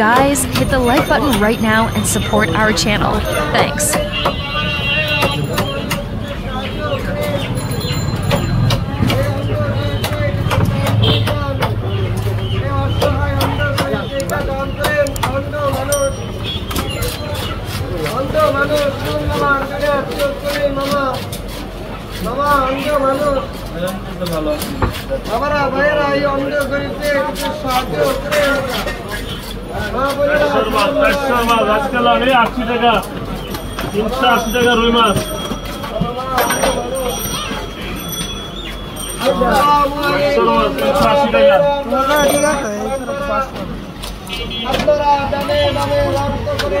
Guys, hit the like button right now and support our channel. Thanks. অন্ধ মানুষ মামা মামা মামা অন্ধ মানুষ বাবারা ভাইয়েরা এই অন্ধ গরিবকে কিছু সাহায্য করে মা বোনেরা, চারশো মাছ আজকাল আমি আশি টাকা তিনশো আশি টাকা রুই মাছ টাকা আপনারা ডানে করে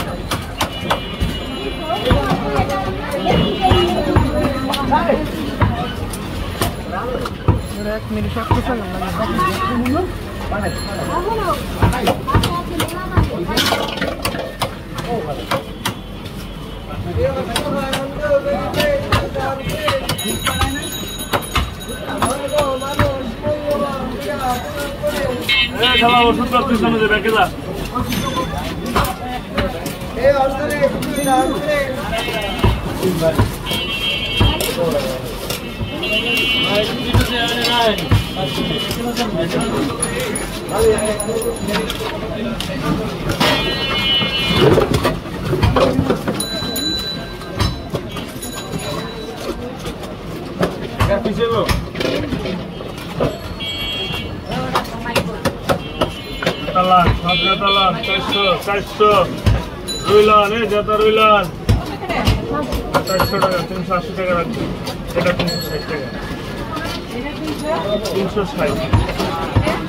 ভাষা আছে কয়টা এই অন্তরে হ্যাঁ খেলা ওষুধ পাচ্ছিস না যে ব্যাকে যা এই অন্তরে একটু দান করে তালান সাতটা চারশো চারশো। রুইলান, এই চারশো টাকা, তিনশো আশি টাকা রাখছি। এটা তিনশো ষাট টাকা। তিনশো ষাট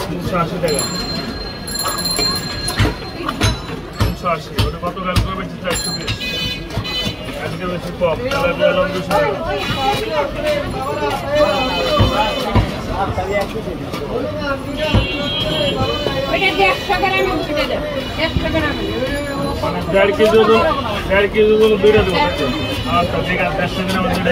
তিনশো আশি টাকা তিনশো আশি ওটা কত গাল করবে চারশো পিস আজকে বেশি কম তাহলে পেলাম দুশো টাকা ওইটা দেড়শো গ্রামের উঠে দেন দেড়শো গ্রামের দেড় কেজি ওজন দেড় কেজি ওজন দুইটা দেবো আচ্ছা ঠিক আছে দেড়শো গ্রাম দুইটা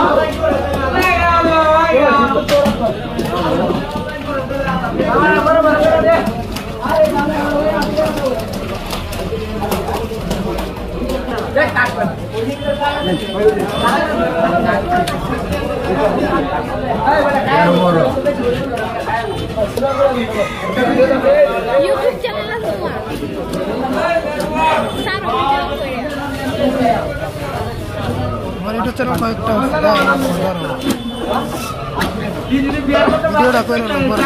YouTube channel là không ạ? Sao nó video rồi ạ? మరిటచరం బైక్ టాస్గా నంబర్ వీడియో డబ్బై నంబర్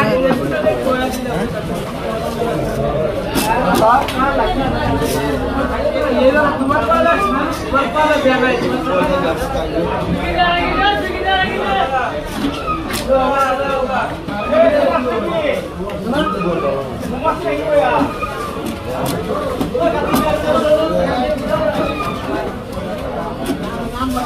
ఏదో కుమర్పాల కుమర్పాల bag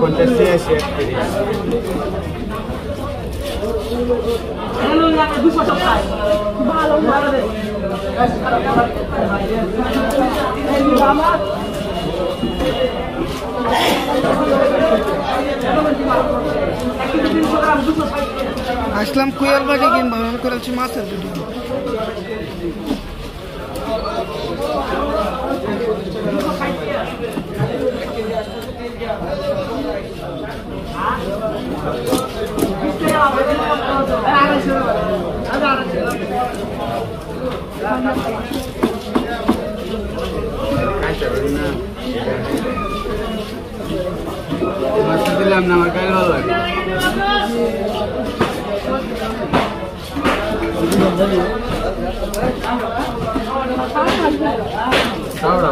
পঞ্চাশ ছিয়াশি একত্রিশ আসলাম কুয়াল বাড়ি কিনবো মনে করেছি মাছের ভিডিও মাছটা দিলাম না আমার কাজ ভালো লাগে খাওয়া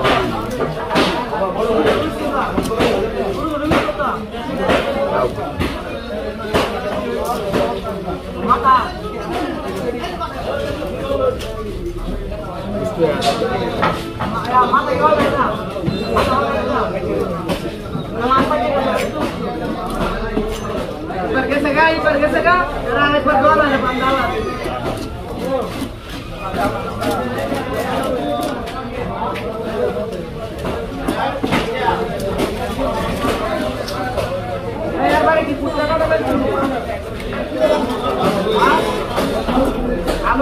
Pergesega y pergesega, era.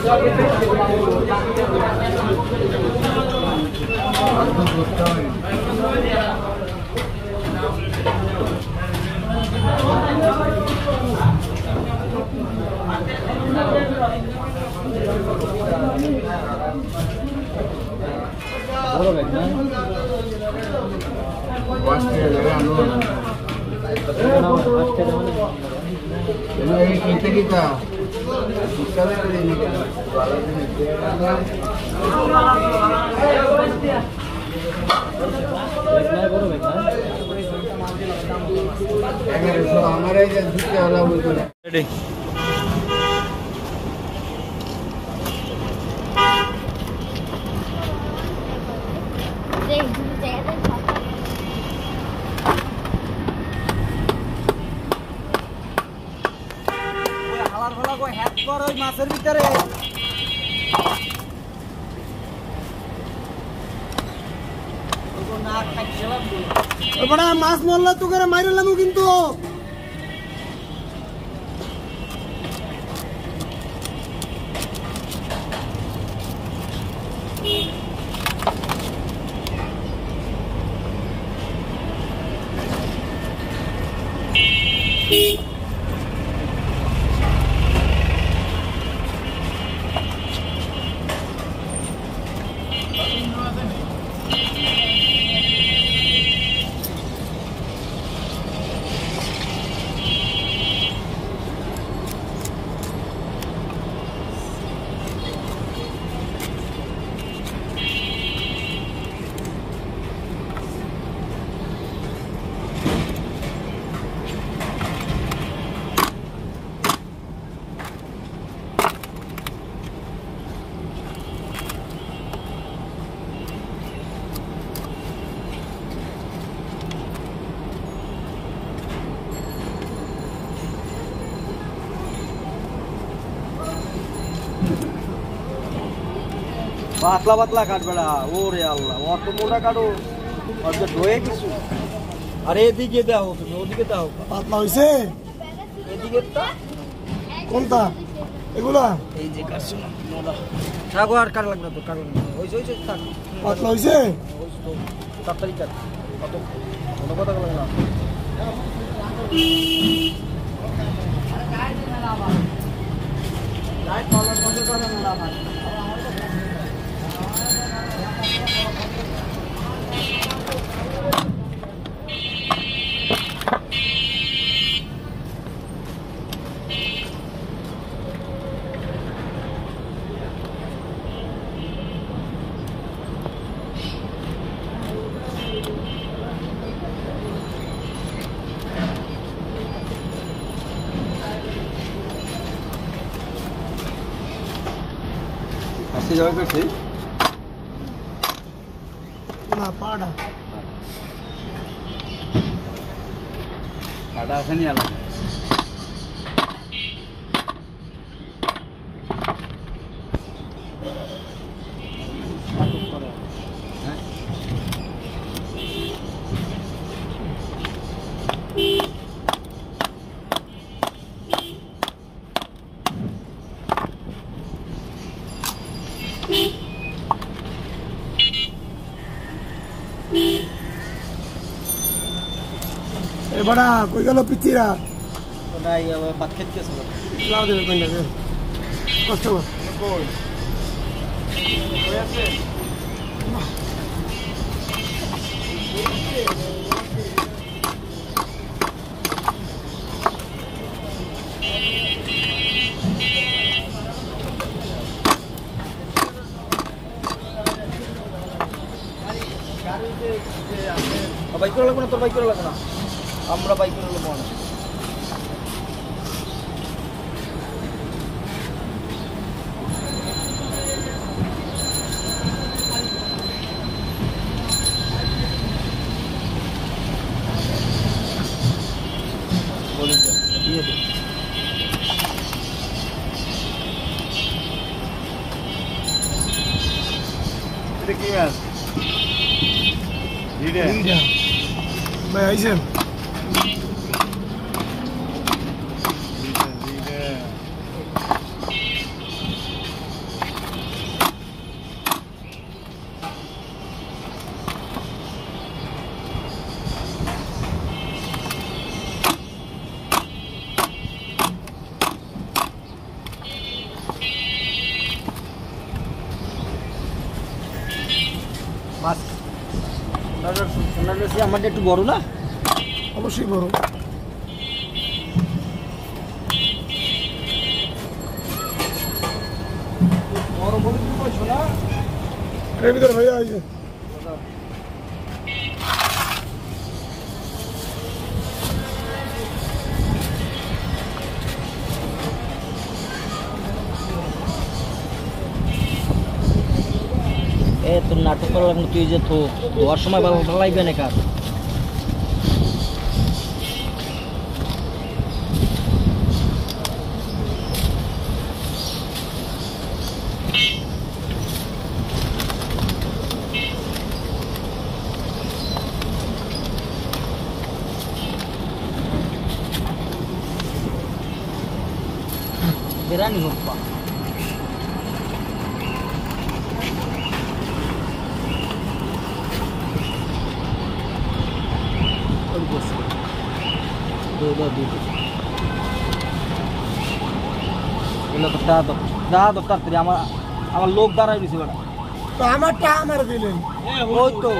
What are they, man? Watch their land, Lord. Watch their land. আমার এই যে ঢুকতে হলো বলতো না খাবার ফলা কো হ্যাপ কর ওই মাছের ভিতরে। মাছ মারলা তো করে মাইরালাম কিন্তু। পাতলা পাতলা কাটবেড়া ওরে আল্লাহ অত মোটা কাটো অত ডয়ে কিছু। আরে এদিকে দাও তুমি ওদিকে দাও পাতলা হয়েছে এদিকে কোনটা? এগুলা? এই যে কাটছো না থাকো আর কাট লাগবে তো না। ওই ওই থাক। পাতলা হয়েছে তাড়াতাড়ি কাট। অত কোনো কথা লাগবে না। 那个谁？এবারা কই গেল পিচিরা নাই ভাত খেতে গেছে লাভ দেবে কই না কষ্ট কর বাইক করে লাগবে না তোর বাইক করে লাগবে না అమ్రబైకులు పోను ওনার আমাদের আমারটা একটু বড় না? অবশ্যই বড়। বড় বড় কি বলছো না এর ভিতরে ভাইয়া আইছে তোর মতো করা তুই যে তো ধোয়ার সময় ভালো লাগবে না কার দাদা তো তাড়াতাড়ি আমার আমার লোক দাঁড়াই দিছে বেটা তো আমারটা আমার দিলেন ওই তো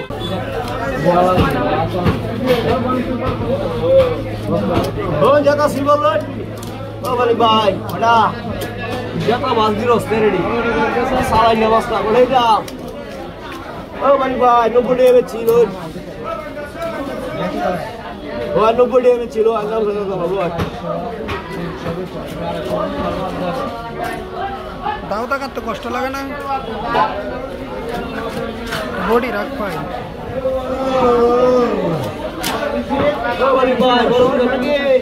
ও জায়গা সিলভার লাইট ও বলি ভাই ওটা জায়গা মাছ দিল রেডি সালাই নেবাসটা বলে যা ও বলি ভাই নব্বই টাকা ছিল ও নব্বই টাকা ছিল আঙ্গাম দাও টাকার তো কষ্ট লাগে না। বডি রাখ পাই ও বলি ভাই বলো নাকি ইউটিউবে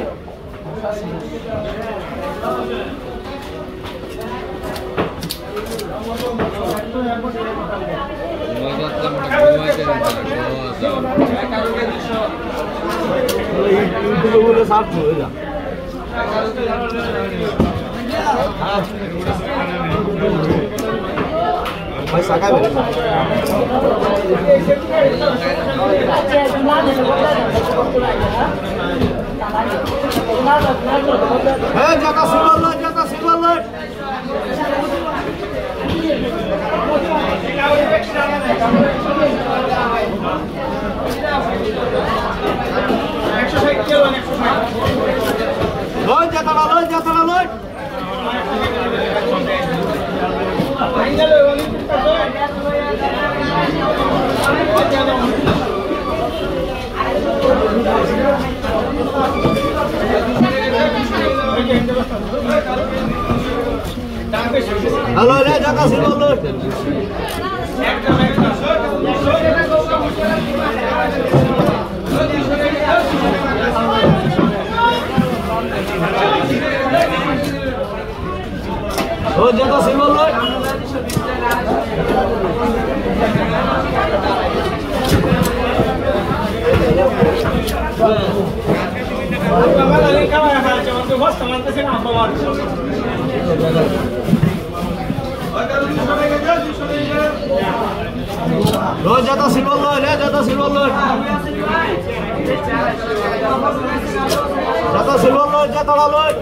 বলে সার্চ হয়ে জায়গা silver Lan yatağa lan yatağa lan. Halo, ada kasih dulu. লয় জায়গাটা লয় জায়গাটা লয় হ্যালো রে জায়গা সিলভার লাইট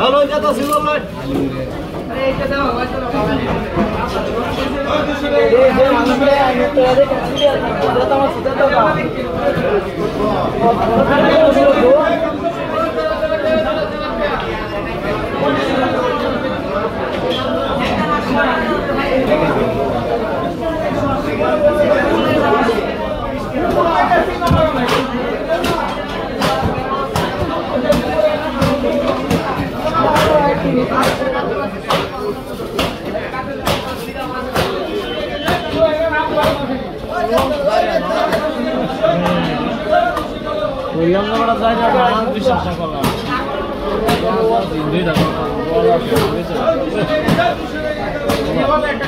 ও জায়গা সিলভার লাইট ও জায়গা সিলভার লাইট রে জায়গা সিলভার লাইট জায়গা সিলভার লাইট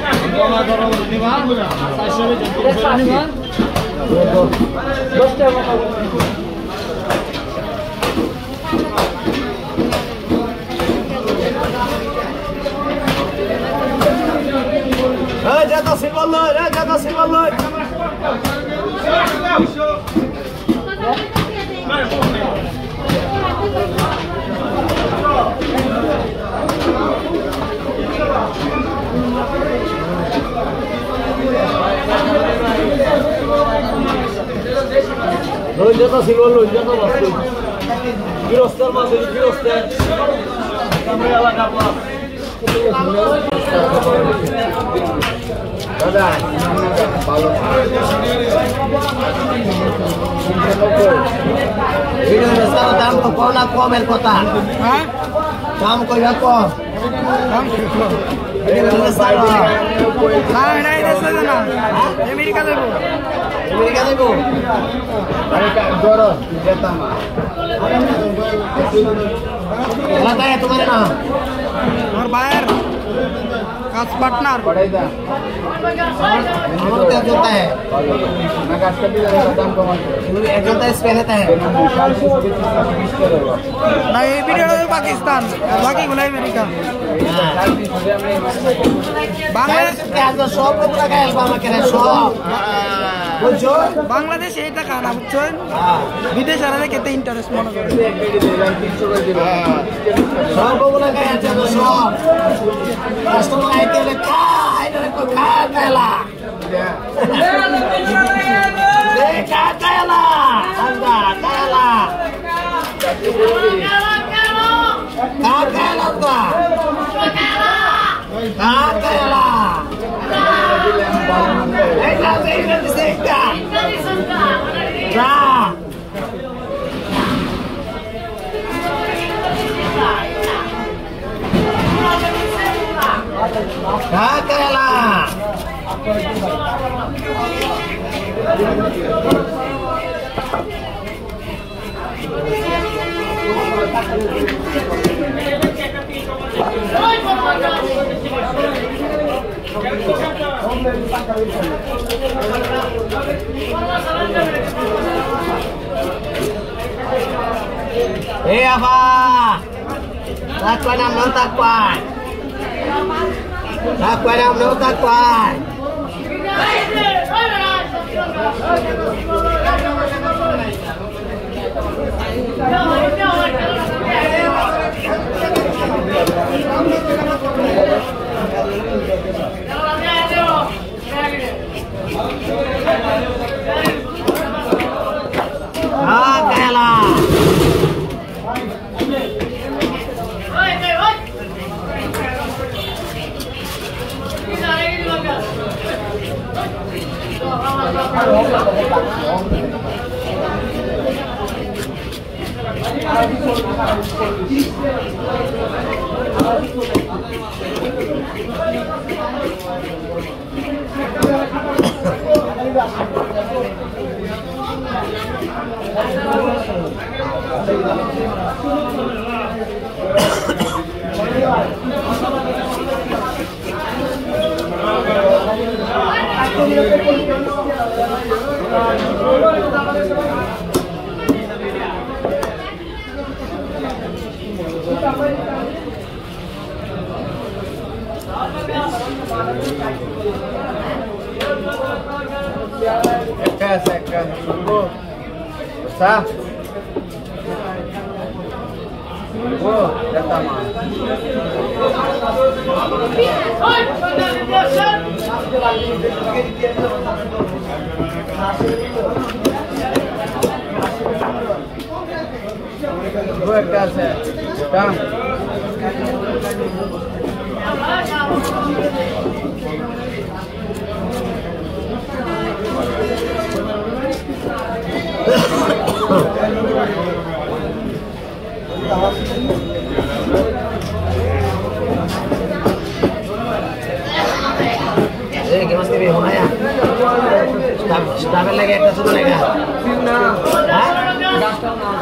জায়গা লাইট হ্যালো জায়গা silver light হ্যাঁ জায়গা সিলভার লাইট হ্যাঁ জায়গা সিলভার লাইট ওই জায়গা সিলভার লাইট জায়গা বাস্তু গৃহস্থের মাঝে গৃহস্থের আমরা এলাকা দাম তো কম না কমের কথা হ্যাঁ দাম কইয়া কম দাম শিখলো না এটা এটা আমেরিকা দেবো। আমেরিকা দেবো। তোমার না আমার বাইর কাজ পার্টনার हमारा तो एक जोता है एक जोता इस पहले है না এই ভিডিওটা তো পাকিস্তান বাকিগুলো আমেরিকা বাংলাদেশ आज सब लोग लगा है बाबा के सब বুঝছ বাংলাদেশে এটা খানা বুঝছেন? বিদেশে আর খেতে ইন্টারেস্ট মনে করে সব বগুলা গায়ে তো সব কাস্টমার আইতে হলে খা আইতে হলে খা খাইলা খা খাইলা আন্দা খাইলা খা খাইলা খা খাইলা हाँ करेला Thank you. Ei, Ava! Tá taquai na mão, tá taquai! Taquai tá na mão, taquai! Não. 拉开了。快快快！你哪？Tá? Já tá mal. Tá? Tá? Stop, stop it like that, that's what I got. Huh?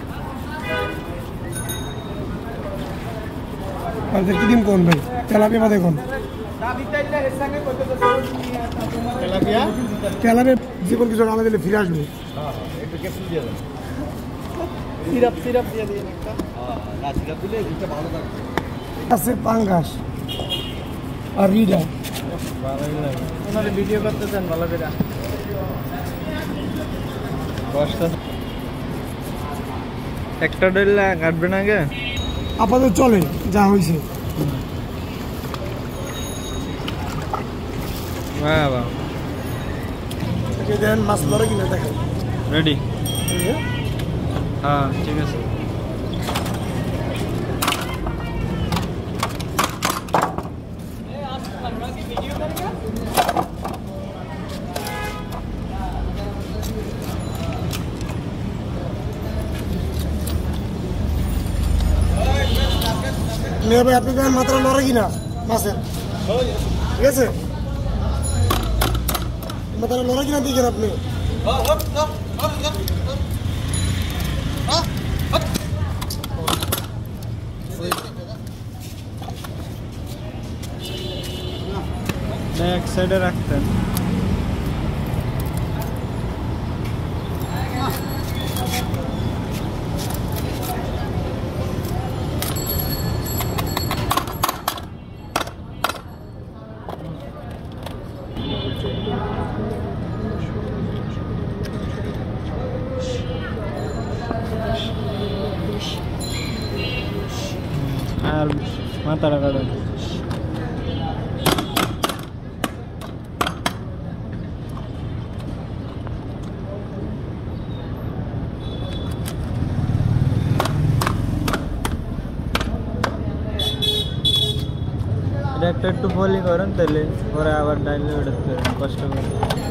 না আপনাদের কি দিন কোন ভাই? Tilapia বাদে কোন? তেলাপে জীবন কিছু রান্না দিলে ফিরে আসবে। আছে পাঙ্গাস আর রিডার ভালোই ভিডিও করতে চান ভালো করে। একটা ডইলা কাটবেন আগে? আপাতত চলে যা হয়েছে। হ্যাঁ মাছ ধরে কিনা দেখেন রেডি হ্যাঁ ঠিক আছে। ভাই আপনি দেখেন মাত্রা লড়ে কিনা মাছের ঠিক আছে মাত্রা লড়ে কিনা দেখেন আপনি এক সাইডে রাখতেন ಮಾತಾಡೋದು डायरेक्ट टू बॉलिंग करून तरी वर आवड डायले फर्स्ट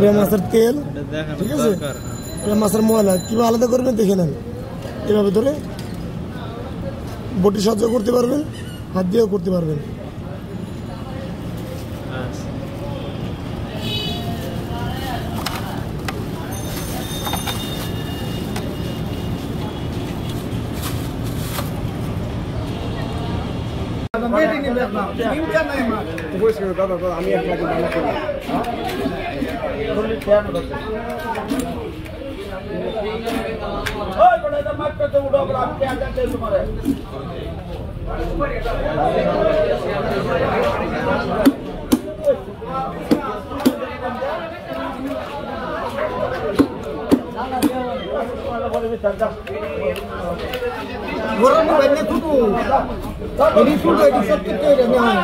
এটা মাছের তেল, ঠিক আছে। এটা মাছের ময়লা, কীভাবে আলাদা করবেন দেখে নেন। এভাবে ধরে বটি সাহায্য করতে পারবেন, হাত দিয়েও করতে পারবেন। আমি এক Orang banyak tuh, ini sudah disetujui dengan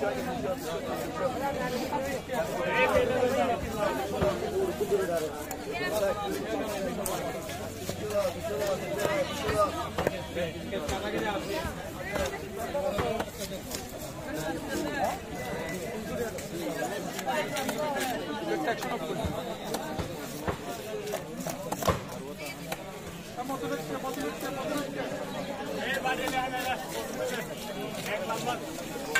Hey, warte, warte, warte. Hey, warte, warte.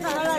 看好了。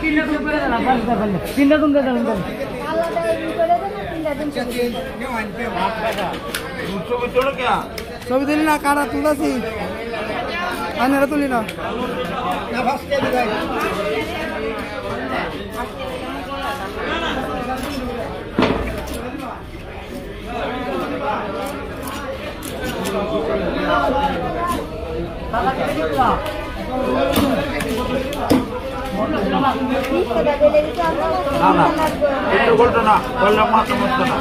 তিনটা দিন করে দেন। তিনটা দিন। ছবি দিলি না, কারা তুলতেছি আনেরা তুলি না। না না। বলতো না, বললাম মাথা মতো না।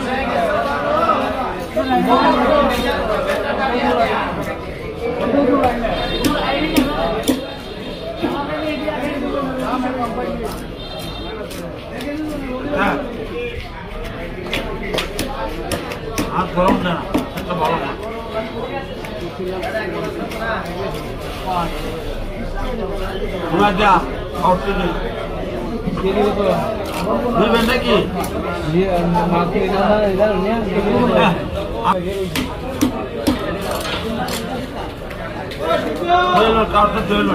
তোমরা যা খাওয়াতে নেই নেবেন নাকি হ্যাঁ। ধরে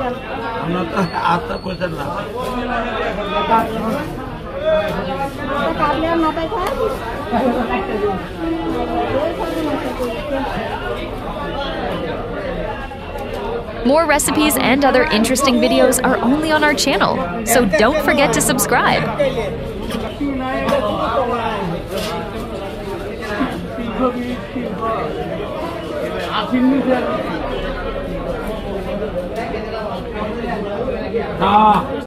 aku udah tertalan, Mas. Jadi ber. আমরা তো আত্মা করছেন না More recipes and other interesting videos are only on our channel, so don't forget to subscribe. 啊。